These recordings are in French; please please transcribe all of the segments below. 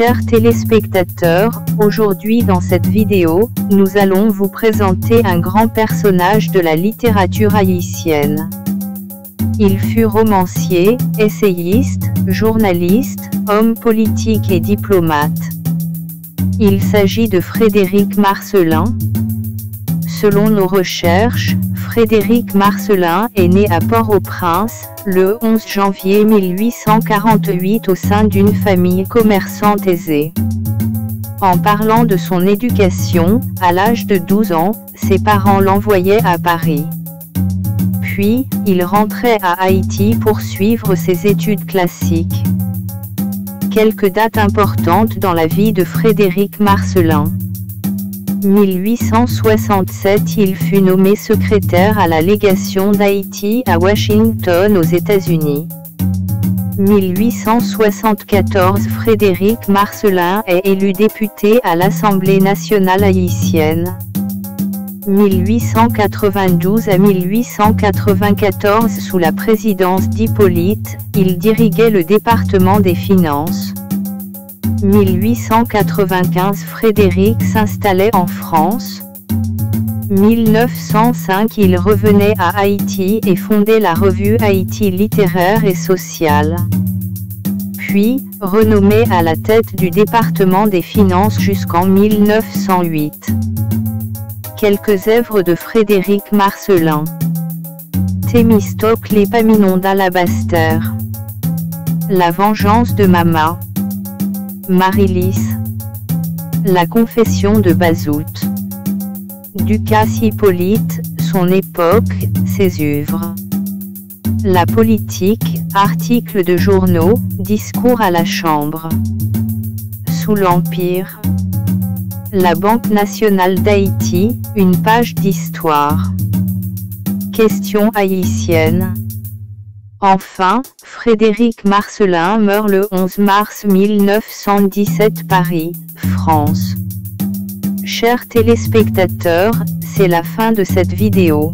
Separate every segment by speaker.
Speaker 1: Chers téléspectateurs, aujourd'hui dans cette vidéo, nous allons vous présenter un grand personnage de la littérature haïtienne. Il fut romancier, essayiste, journaliste, homme politique et diplomate. Il s'agit de Frédéric Marcelin. Selon nos recherches, Frédéric Marcelin est né à Port-au-Prince, le 11 janvier 1848 au sein d'une famille commerçante aisée. En parlant de son éducation, à l'âge de 12 ans, ses parents l'envoyaient à Paris. Puis, il rentrait à Haïti pour suivre ses études classiques. Quelques dates importantes dans la vie de Frédéric Marcelin. 1867 il fut nommé secrétaire à la légation d'Haïti à Washington aux États-Unis. 1874 Frédéric Marcelin est élu député à l'Assemblée nationale haïtienne. 1892 à 1894 sous la présidence d'Hippolyte, il diriguait le département des finances. 1895 Frédéric s'installait en France. 1905 il revenait à Haïti et fondait la revue Haïti littéraire et sociale. Puis, renommé à la tête du département des finances jusqu'en 1908. Quelques œuvres de Frédéric Marcelin. Thémistocle et Paminon d'Alabaster. La vengeance de Mama. Marilis. La confession de Bazout. Ducas Hippolyte, son époque, ses œuvres. La politique, articles de journaux, discours à la Chambre. Sous l'Empire. La Banque nationale d'Haïti, une page d'histoire. Question haïtienne. Enfin, Frédéric Marcelin meurt le 11 mars 1917 Paris, France. Chers téléspectateurs, c'est la fin de cette vidéo.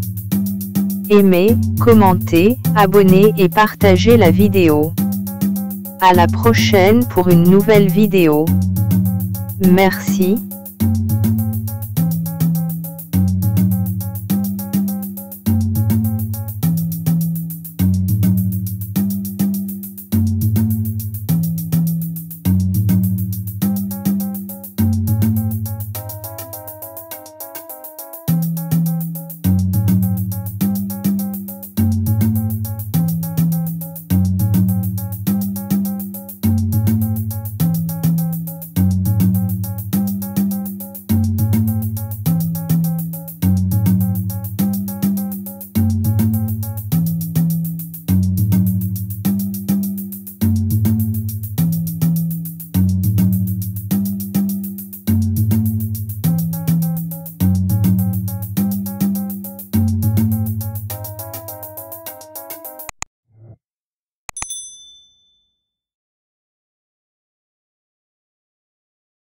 Speaker 1: Aimez, commentez, abonnez et partagez la vidéo. À la prochaine pour une nouvelle vidéo. Merci.